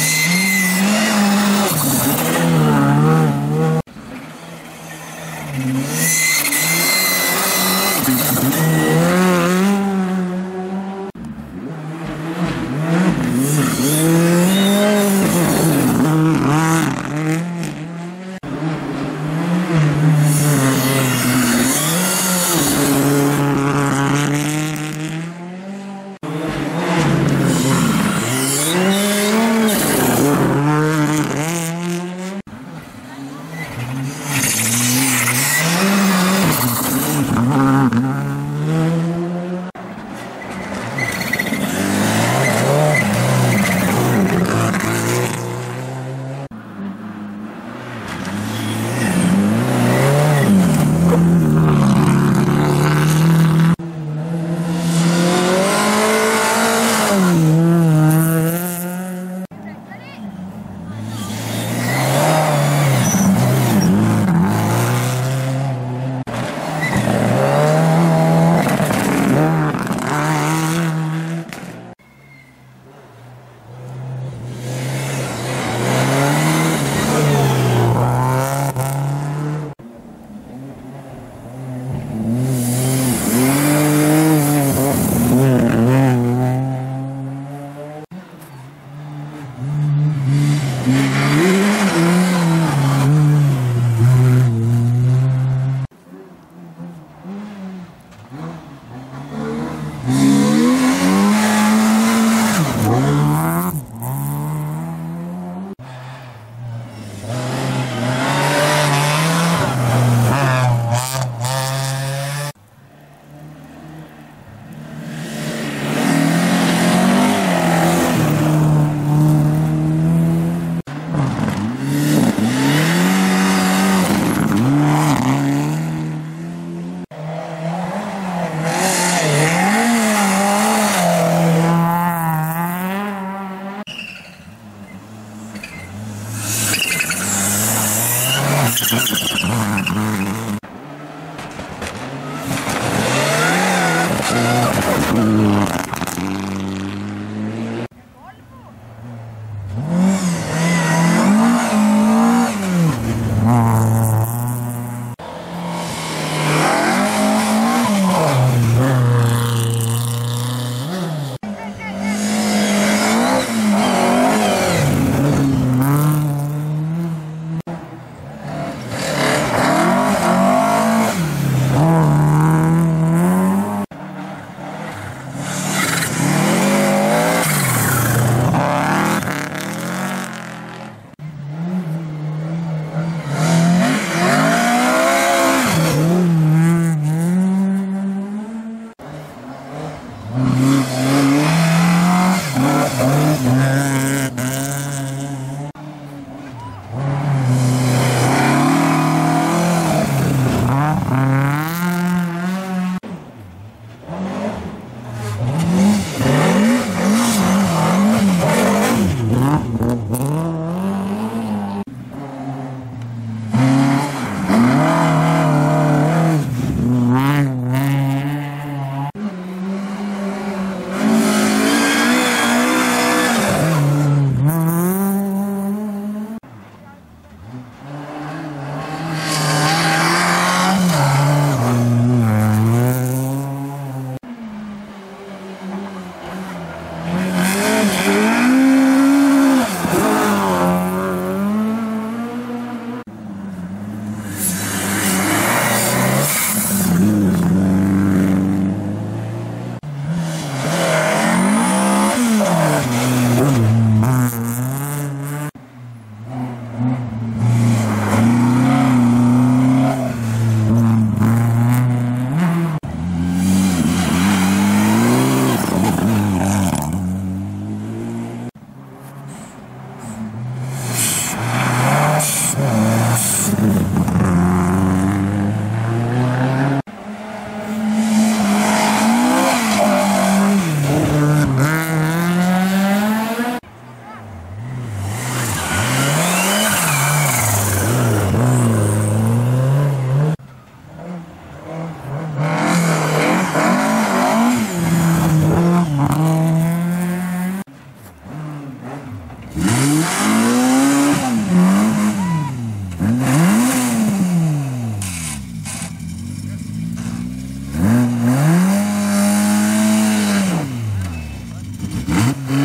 Mm-hmm. Mm-hmm.